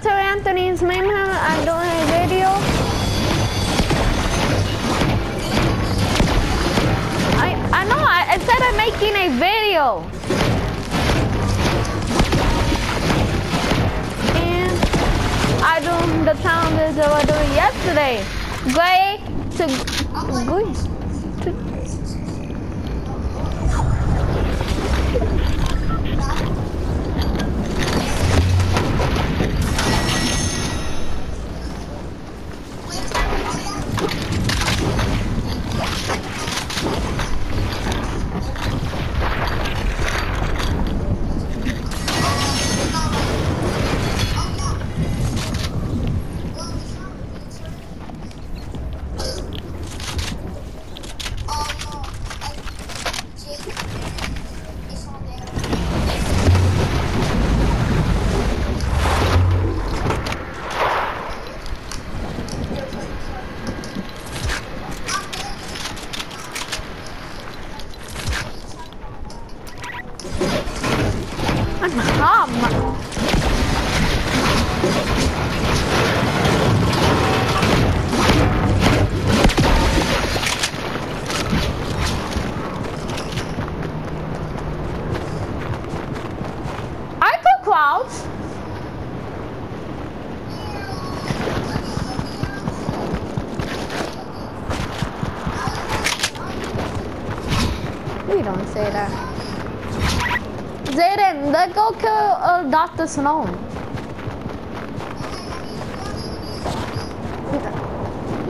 to Anthony's Mayhem. I'm doing a video. I I know. I, I said I'm making a video. And I do the challenges that I doing yesterday. Gray to oh, good. Uh, Dr. Slone.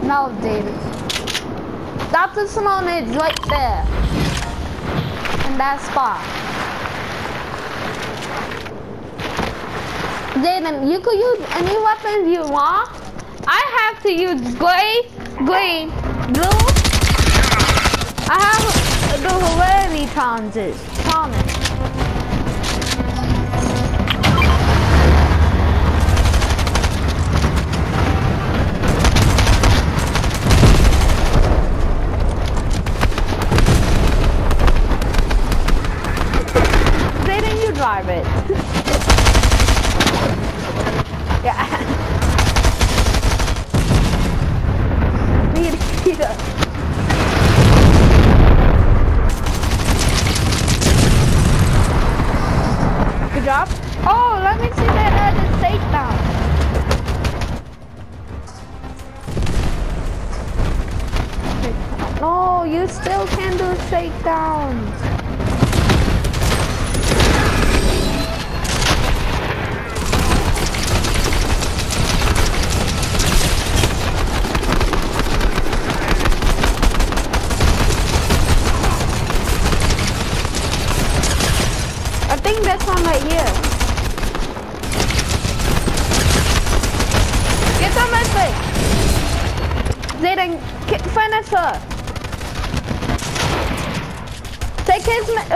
No, David. Dr. Slone is right there. In that spot. Zayden, you could use any weapons you want. I have to use gray, green, blue. I have the variety challenges. It. yeah.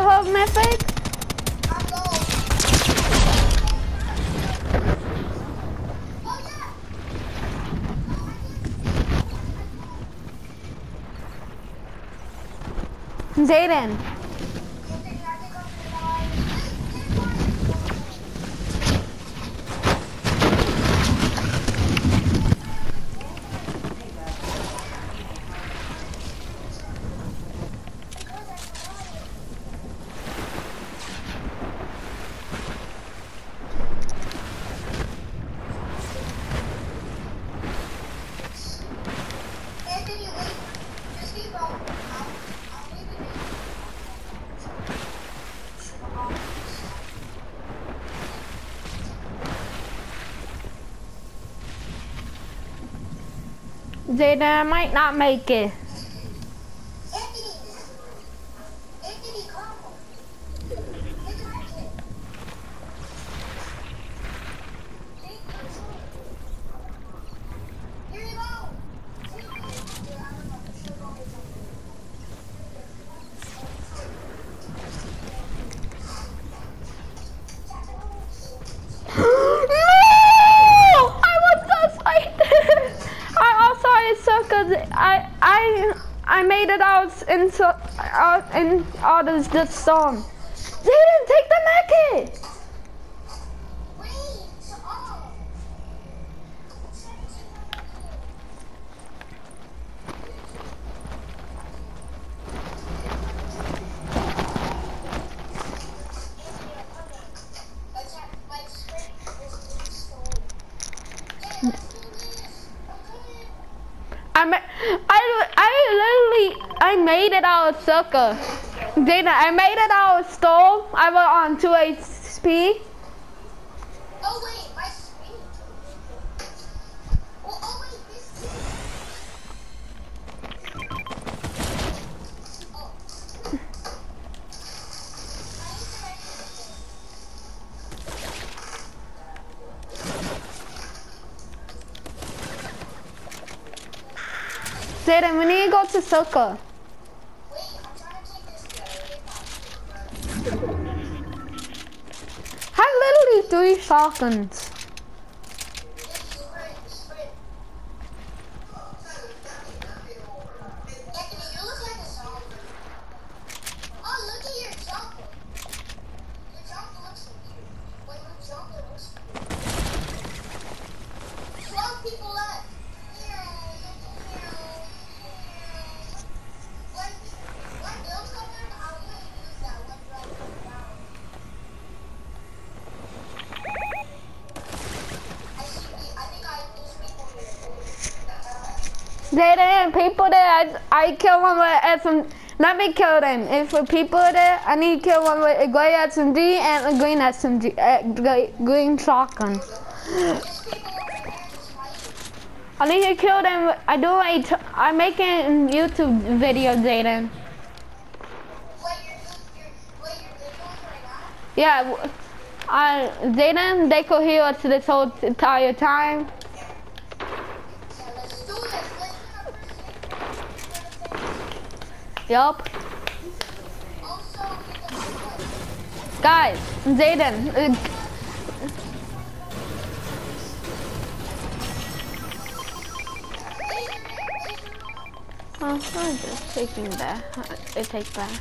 Me- her. Zayden. I might not make it. Oh, there's the storm. Jaden, take the medkit! I I I literally I made it out of sucker. Dana, I made it out of stove. I went on 2 HP. Oh wait, my screen. Oh, oh wait, this. Oh. I need to write this. Dana, we need to go to sucker. I literally three shotguns. This sprint, sprint. Anthony, you look like a zombie. Oh, look at your jumper. Your jumper looks weird. Wait, your jumper looks weird. Twelve people left. When, when Bill's coming, I'm gonna use that one right now. I see, I think I lose people here. Dana, people there, I, I kill one with SM. Let me kill them. If for people there, I need to kill one with a gray SMG and a green SMG, uh, green shotgun. I need to kill them. I do a. I'm making a YouTube video, Jaden. Yeah, I, Jaden, they could hear us this whole entire time. Yup. Guys, Jaden, uh, I'm just taking that. I take that.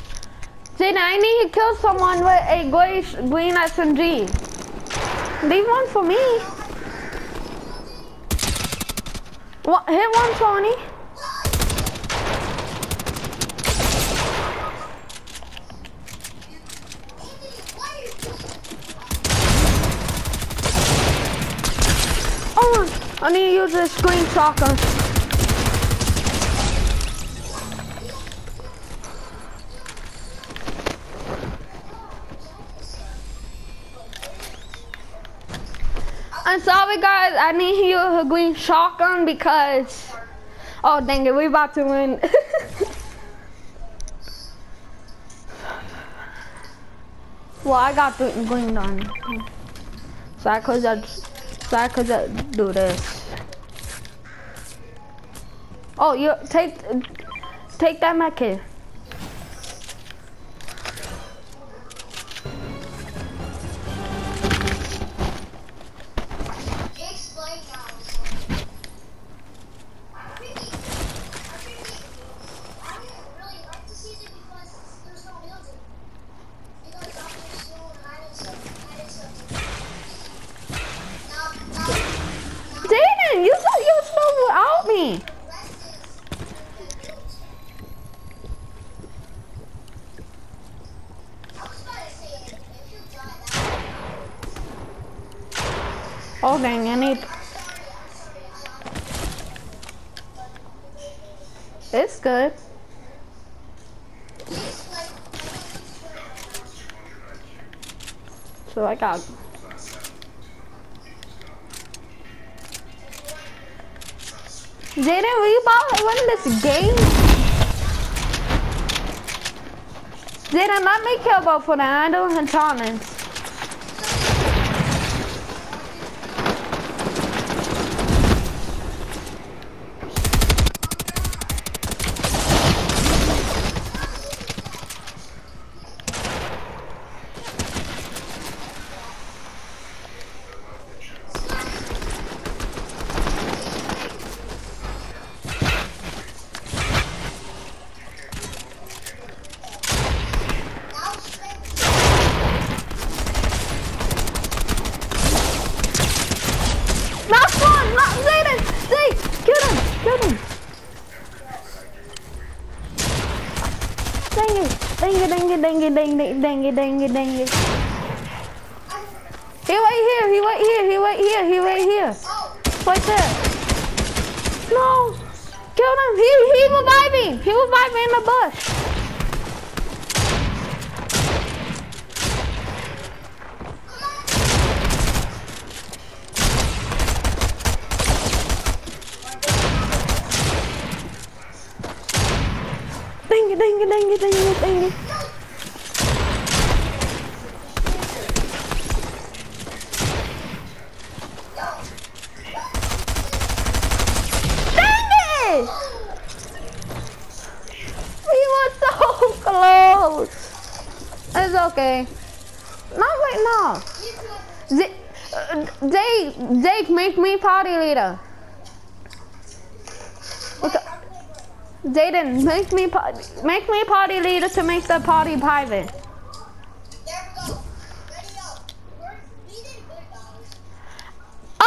Jaden, I need to kill someone with a green SMG. Leave one for me. What, hit one, Tony. Anthony, what are you doing? Oh, I need to use this green shotgun. I'm sorry guys, I need to use a green shotgun because Oh dang it, we about to win. well I got the green on. So I could just so I could do this. Oh you take take that mech I got Jaden, we about to win this game? Jaden, let me kill both do have Thomas. now spend Last one! Not Jaden! Zay! Kill him! Kill him! Dang it! Dang it, dang it, dang it, dang it. He right here, he right here, he right here, he right here. Right there. No! Kill Kill him. He he reviving. He reviving in the bush. Dang it, dang it, dang it. Dang it! We were so close. It's okay. No, wait, no. Z- uh, Jake, Jake, make me party leader. Okay. Jaden, make me make me party leader to make the party private.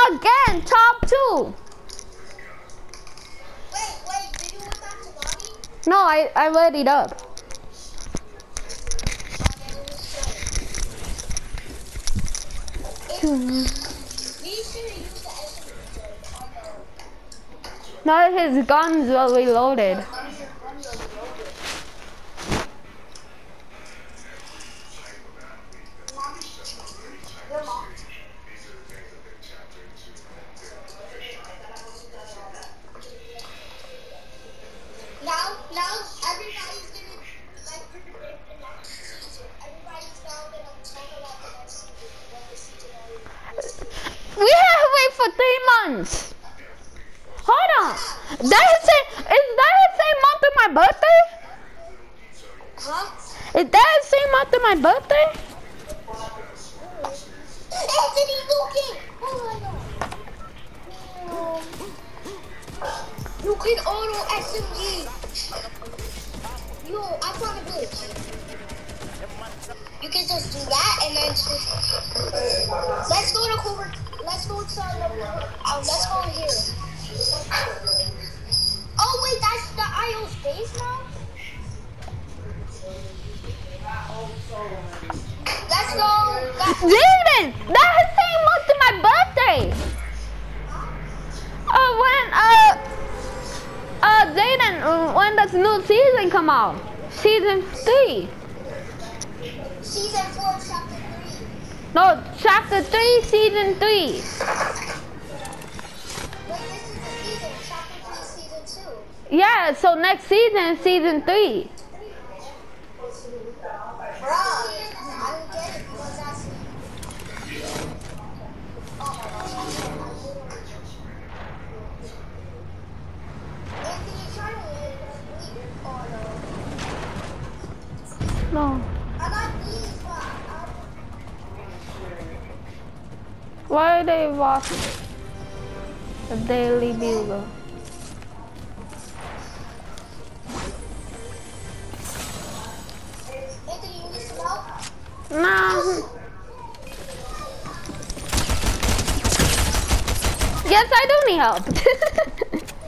Again, top two. Wait, wait, to lobby? No, I I ready it up. We should have used the SMG on the No, his guns are reloaded. Now, now everybody's gonna like predict the next season. Everybody's now gonna talk about the next season when the season already We to wait for three months. That is say, is that the same month of my birthday? Huh? Is that the same month of my birthday? Anthony looking! Oh my god. You can auto SMG. Yo, I found a glitch. You can just do that and then switch. Let's go to Cooper. Let's go to uh, let's go here. Oh wait, that's the IO space now. Let's go. Jaden, that is same month of my birthday. Uh, when uh, uh, Jaden, uh, when does new season come out? Season three. season four, chapter three. No, chapter three, season three. Yeah, so next season season three. Bruh, I don't get it because that's. Anthony, try to win. No. No. I got these, but I Why are they watching the Daily Bugle? I do need help.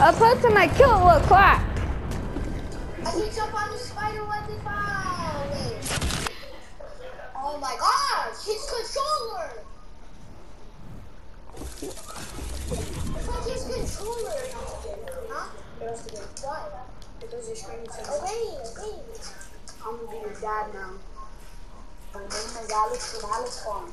A person killed will clap. I can jump on the spider web if I. Oh my gosh, his controller! Like his controller. Huh? What? Because you're screaming so Oh, much. wait, wait. I'm gonna be your dad now. Oh, my Alex from Alex Farm.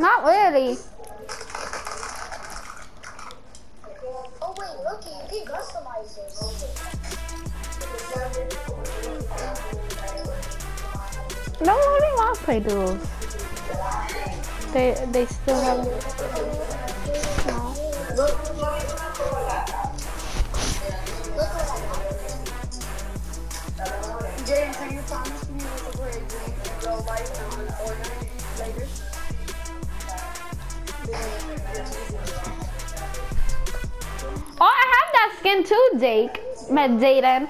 You're sad. Not really. Oh wait, look, you can customize this. No, only want to play duels. They they still have. No. Look what I got. Jay, can you promise me we'll play a game in real life on Fortnite later? Oh, asking too, Jake. Met Jaden.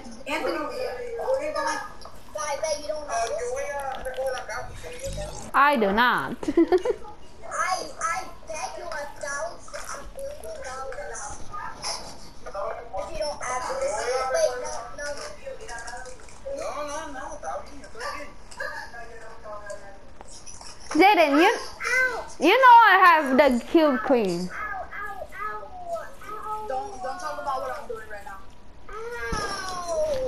I. I do not. I I. Jaden, you you know I have the cube queen. Ow! Ow! Ow! Ow! Don't don't talk about what I'm doing right now.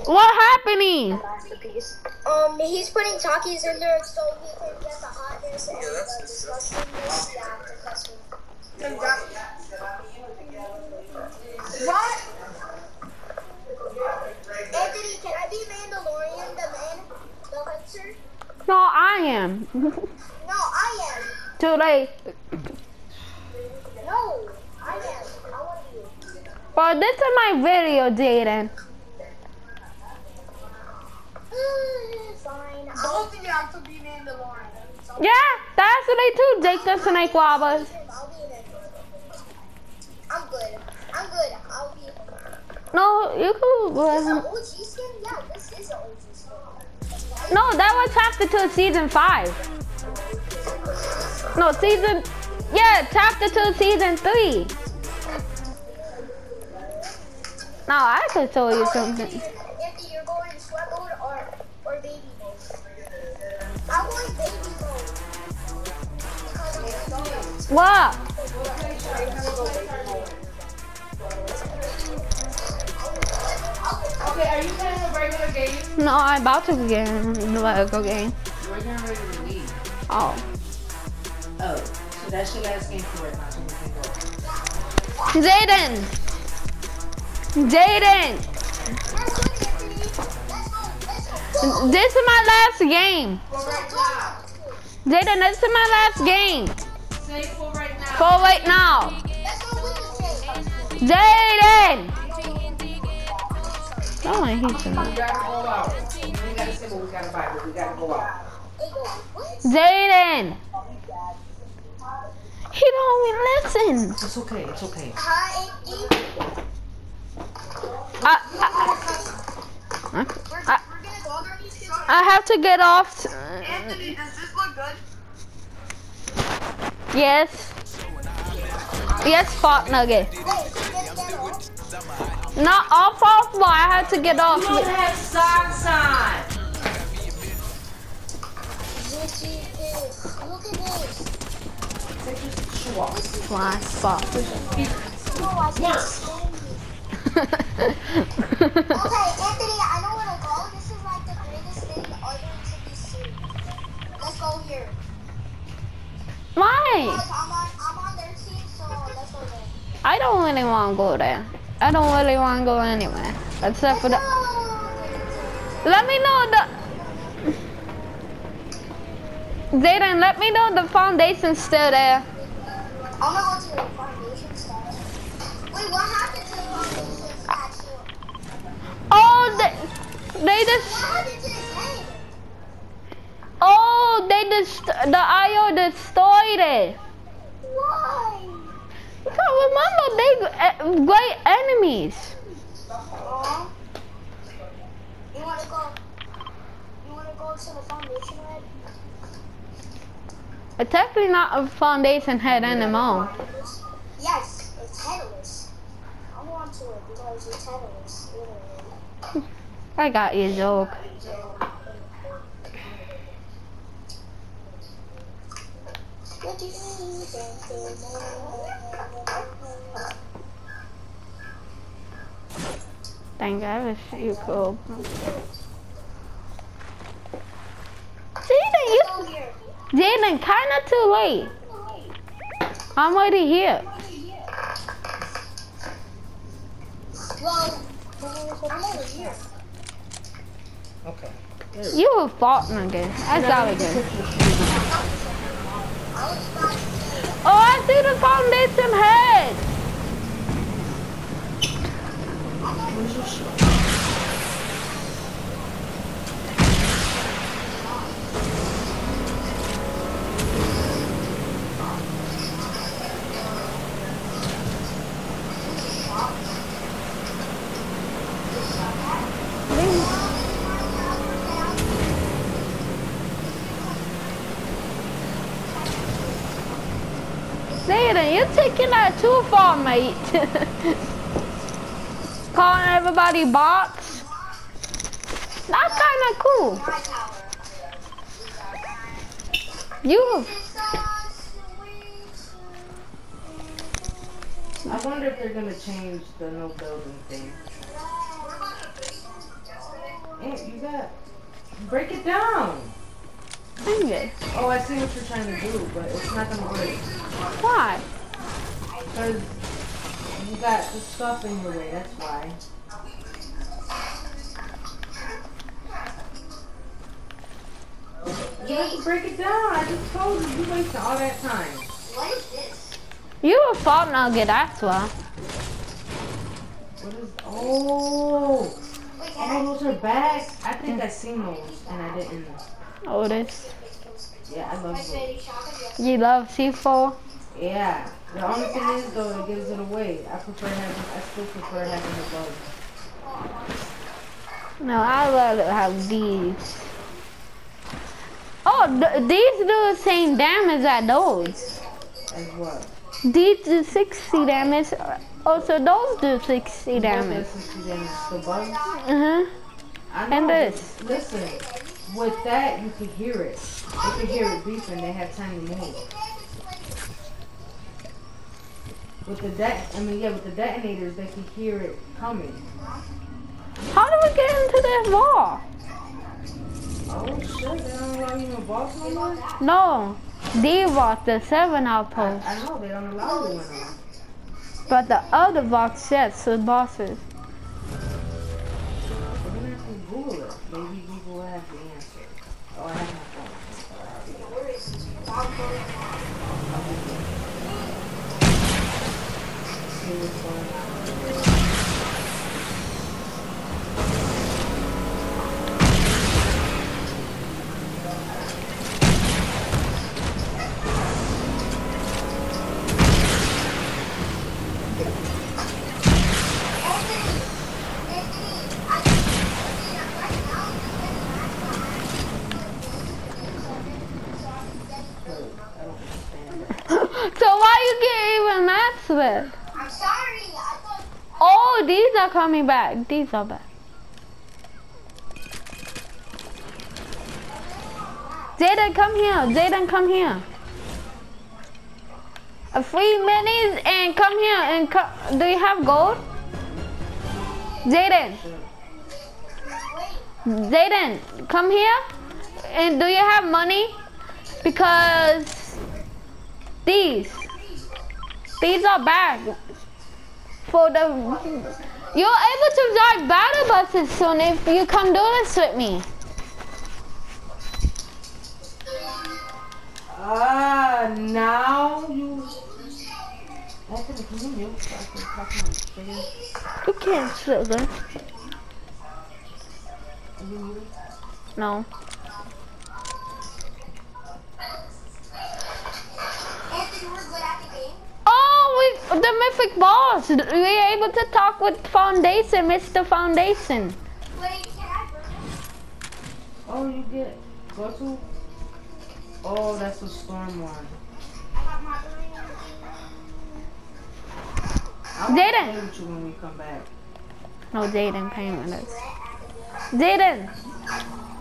What happening? Um, he's putting Takis in there so he can get the hotness and Yeah, the disgustingness. Yeah, disgusting. What? Anthony, can I be Mandalorian, the man, the hunter? No, I am. No, I am. Too late. No, I am. I want to be. This is my video, Jaden. I'll, Both of y'all could be Mandalorian. So- Yeah, that's what they do, Jake the Snake Robbers. I'll be in it. I'm good. I'm good. I'll be. No, you could. This is an uh, OG skin? Yeah, this is an OG skin. No, that was chapter two, season five. No, season. Yeah, chapter two, season three. Now I could tell you something. Anthony, you're going in sweat mode or, or baby mode? I'm going baby mode. Going What? Okay, are you playing a regular game? No, I'm about to get in the Lego game. We're ready to leave. Oh. Oh, so that's your last game for right now, so we can go. Jaden! Jaden! Let's go, Anthony. Let's go. Let's go. This is my last game. For right now. Jaden, this is my last game. Say for right now. For right now. Let's go with the J. Jaden! Oh, I hate We you. gotta go out. We gotta say what we gotta buy, but we gotta go out. Hey, go. What? Jaden! He don't even listen. It's okay, it's okay. Hi, Anthony. I, I, We're, I, gonna go over. I have to get off. Anthony, does this look good? Yes. Yes, Fort Nugget. Wait, get, get off. Not off off, but I had to get off. You don't have socks on. This is, look at this. Take your shoe Okay, Anthony, I know where to go. This is like the greatest thing other to be seen. Let's go here. Why? I'm on, I'm on their team, so let's go there. I don't really want to go there. I don't really want to go anywhere. Except for the. Let me know the. Zayden, let me know the foundation's still there. I'm gonna go to the foundation statue. Wait, what happened to the foundation statue? Oh, they, just. happened to his head? Oh, they just. The IO destroyed it. Why? Because remember, they uh, great enemies. You wanna go? You wanna go to the foundation red? It's definitely not a foundation head anymore. Yes, it's headless. I want to it because it's headless. I got you, joke. Think? Thank God, I wish you could. Jaden, you. Jaden, kinda too late. I'm already here. Well, I'm over here. Okay. You faulting again. That's all about to Oh, I see the foundation head. Where's your shoe? looking at too far, mate. Calling everybody bots. That's kind of cool. You, It's so sweet. I wonder if they're gonna change the no building thing. Aunt, you got break it down. dang it. Oh, I see what you're trying to do, but it's not gonna work Why? Because you got the stuff in your way. That's why. You have to break it down. I just told you. You wasted all that time. What is this? You a fault nugget, that's why. What is? Oh, Wait, can I? oh, those are bags. I think I seen those, and I didn't. Oh, this. Yeah, I love those. baby chocolate. yes. You love C4? Yeah. The only thing is though, it gives it away. I prefer having. I still prefer having the bug. No, I love have these. Oh, th- these do the same damage as those. As what? These do 60 damage. Also, those do 60 damage. 60 damage. The bug. Uh-huh. And this. Listen, with that you can hear it. You can hear it beeping. They have time to move. With the det, I mean, yeah, with the detonators, they can hear it coming. How do we get into this wall? Oh shit! They don't allow you in boss no more. No, they bought the 7 I, outpost. I know they don't allow you. But the other box, sets with bosses. We're gonna have to Google it. Maybe Google will have the answer. Oh, Are coming back. These are back. Jaden, come here. Jaden, come here. A free minis and come here and co- do you have gold? Jaden, Jaden, come here. And do you have money? Because these, these are bad for the. You're able to drive battle buses soon if you come do this with me. Ah, now you. Anthony, can you. Mute so I can talk to my screen? You can't sugar. Are you muted? No. Anthony, we're good at the game. Oh, we the mythic boss. We were able to talk with Foundation, Mr. Foundation. Wait, can I burn it? Oh, you get go to. Oh, that's a storm one. I got my burning. I'll Jaden. you when we come back. No, Jaden paying with us. Jaden,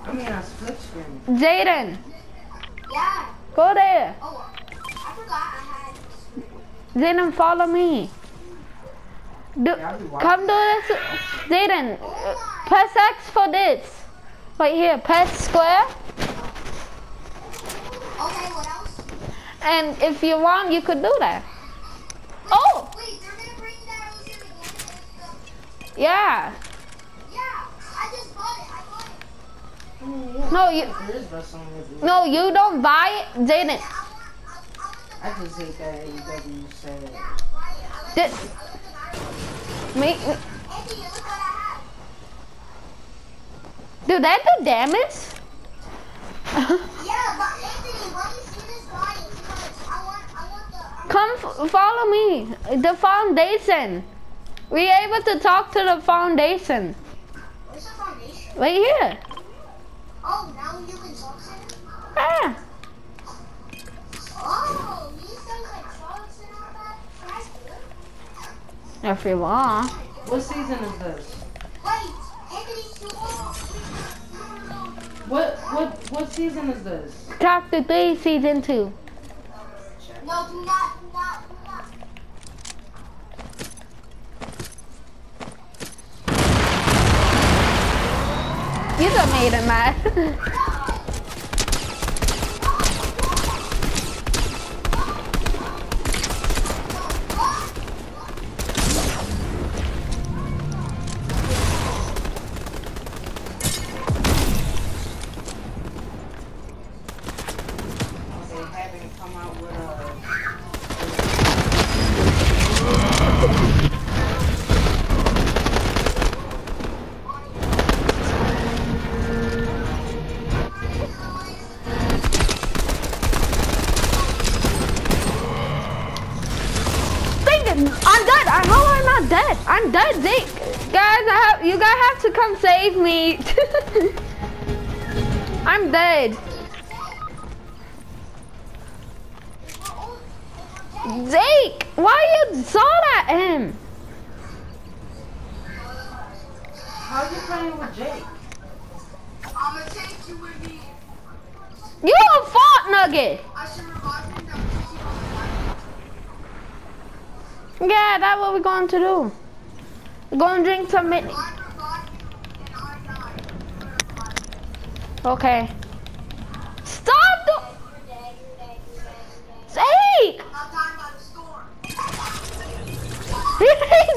I mean, on split screen. Jaden, Yeah. go there. Oh, Jaden, follow me. Do, Yeah, I'll be watching. come do this. Jaden, uh, press X for this. Right here, press square. Okay, what else? And if you want, you could do that. Oh, Wait, they're gonna bring that ocean again. with the- yeah. Yeah, I just bought it. I bought it. I mean, yeah. No, you, There is wrestling with you. no, you don't buy it, Jaden. I want, I, I want the I just hate that AEW said. buy it. I like, Did, I like the iron. me, Anthony, look what I have. do that do damage? Yeah, but Anthony, let me see this volume because I want, I want the. I Come f- follow me. The foundation. We able to talk to the foundation. Where's the foundation? Right here. Oh, now you can talk to him? Ah. Oh, these things like frogs and all that? Can I If you want. What season is this? Wait, Anthony, you. What what what season is this? Chapter 3, Season 2. No, do not, do not, do not. You done made it mad. Come me. I'm dead. Zeke, why you shot at him? How you playing with Jake? I'ma take you with me. You a fault nugget. I should revive him that we keep on the Yeah, that's what we're going to do. We're going to drink some mid. I revive you and I die. You're gonna revive me. Okay. Stop the. Zeke! I'm not dying by the storm. he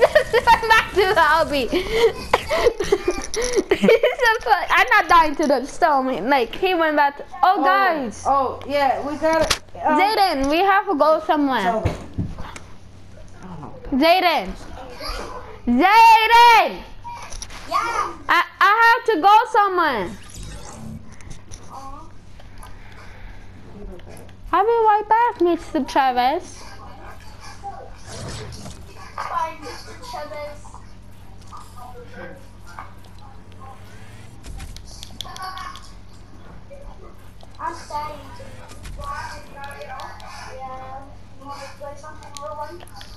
just went back to the lobby. He's just like, I'm not dying to the storm. Like, he went back to. Oh, guys. Oh yeah, we got it. Um, Zayden, we have to go somewhere. tell them. Oh, Zayden. Zayden! Yeah. I, I have to go somewhere. Uh-huh. I'll be right back, Mr. Travis. Bye, Mr. Chavez. I'm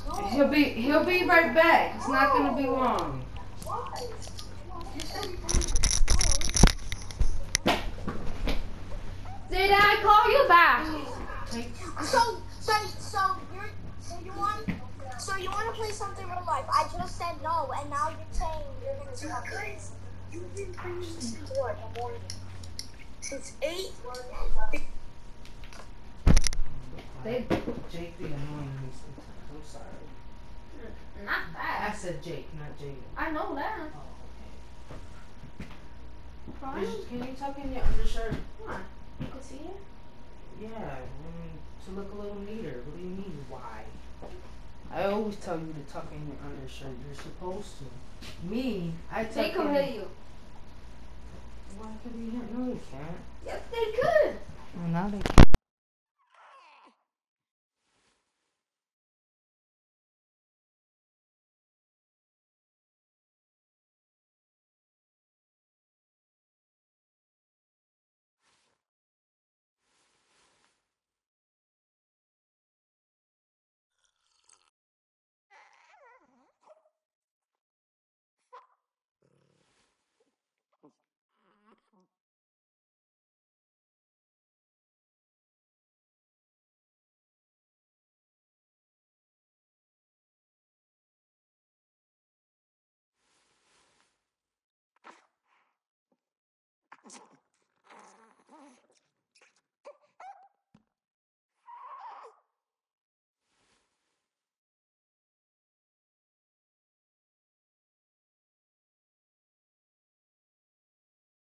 one? He'll be he'll be right back. It's not gonna be long. Did I call you back? So, so, so you're, so you want, so you want to play something real life? I just said no, and now you're saying you're gonna stop it. You've been playing since what? The morning. Since eight. They Jake be annoying me sometimes. I'm sorry. Mm, not that. I said Jake, not Jake. I know that. Oh, okay. Is- Can you tuck in your undershirt? You can see it? Yeah, to look a little neater. What do you mean, why? I always tell you to tuck in your undershirt. You're supposed to. Me, I tuck They can hear you. Could we hear? No, you can't. Yes, they could. Well, now they